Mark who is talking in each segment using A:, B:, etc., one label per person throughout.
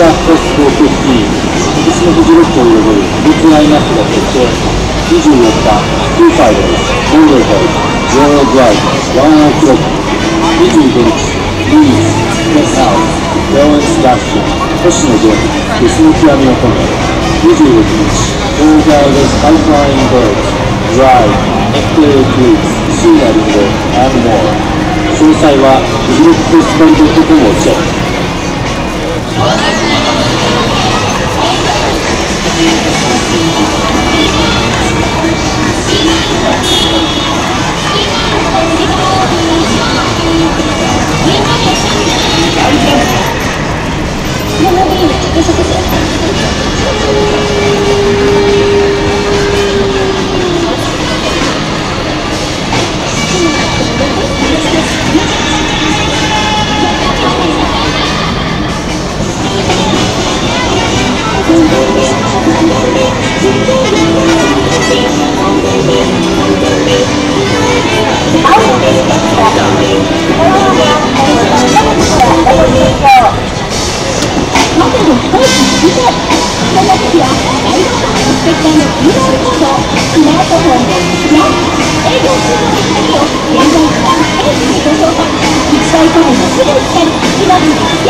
A: アコス450今年のフジロックを彩る秘密ラインナップが決定24日フーファイルモンローホイロードライブワンオークロック25日リーズゲスハウスローエンスダッシュ星野源ゲスの極みの友26日オーガードスパイプラインボーズドライブエクテレークリーズシーナリングアンモー詳細はフジロックスティバル .com をチェック
B: で一緒に行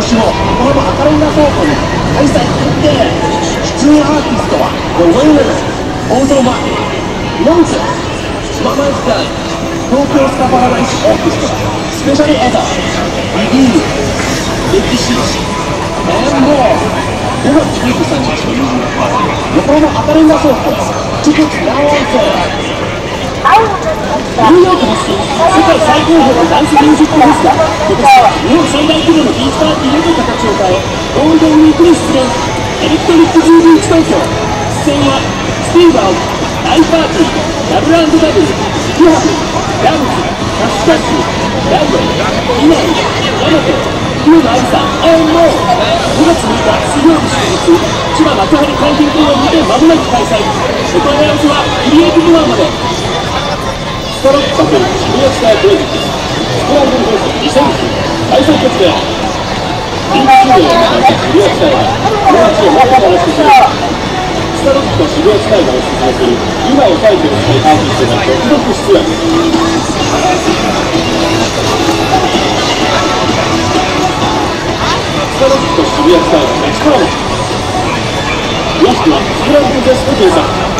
C: 年も心も明るいなそうと開催決定出演アーティストは The Wailers 大園はロンズママイスタイ東京スカパラダイスオーケストラスペシャルエザーリリー歴史メンボー5月23日横浜赤レンガ倉庫チケットナウンセーニューヨーク発世界最高峰のダンスミュージックフェスが今年は日本最大規模のビーチパーティーへと形を変えゴールデンウィークに出現エレクトリック G ビーチ東京出演はスティーバーライフパーティーダブルダブルキハブラブズカスカスラブドイナイヤマト広野亜美さん and more 5月6日水曜日祝日千葉幕張海浜公園にてまもなく開催お問い合わせはクリエイティブワンまでストラップ作渋谷スタープロジェクスクランブルフェス2009開催決定人気授業を行った渋谷スターが友達をもっ出場しくスタロップと渋谷スターがおすすめする今をタイトるしたいアーティストが続々出演スロップと渋谷スターが初コラボ詳しくはスクランブルフェスと検索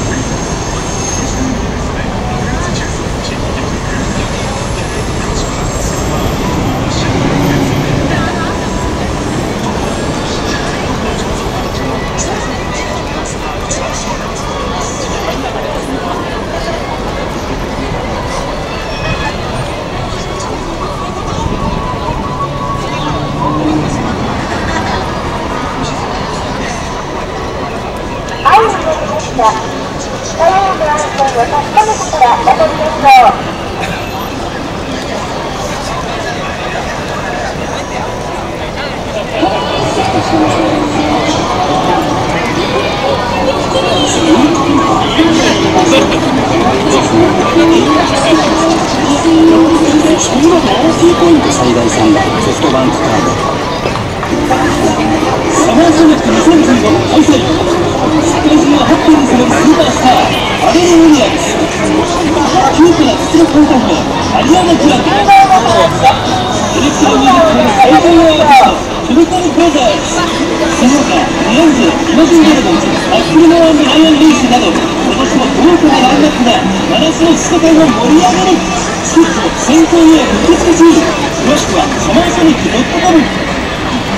C: 最大3
D: 番ソフトバンクカード
C: キュートな実力派歌姫アリアナ・グランデエレクトロミュージックの最高のアーティストトルコム・ブラザーズその他ビヨンズイマジン・ドラゴンズアップル・ノアンド・ライアン・リースなど今年も豪華なラインナップが真夏の世界を盛り上げるチケット先行予約受付中詳しくはサマーソニック .com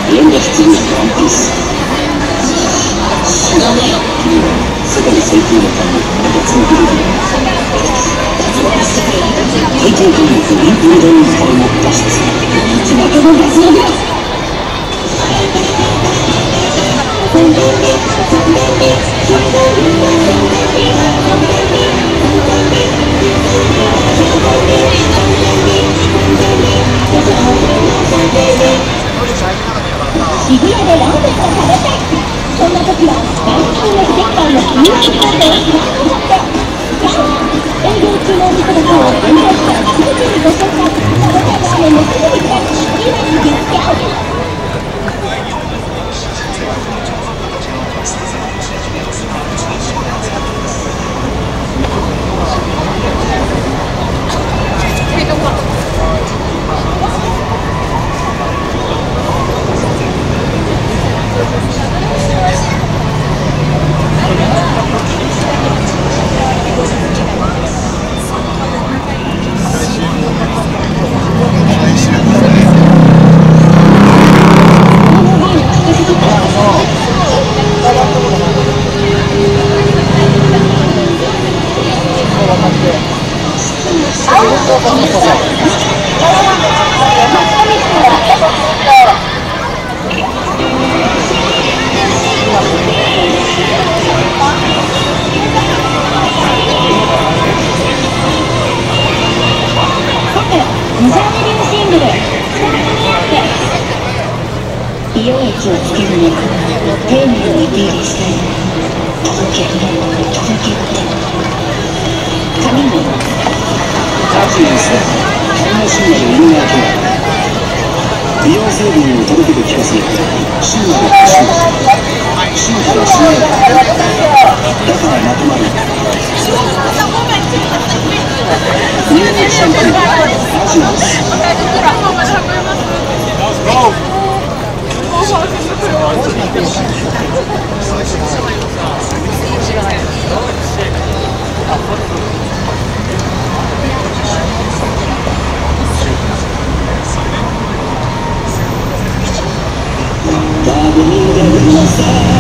C: 連打出場
D: ワンピース
C: 君は世界最強のため別のグ
D: ループ最
C: 強軍力インフルダウンスからの脱出またの夏の日
B: 美容液をつけずに丁寧に手入れして届け届けって。髪に。
D: しうですねこんな深夜で犬の秋美容成分を届けて聞かせ深夜で欲しい深夜は深だからまとまるニュシャンプーラジオです
C: Jesus.